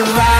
around.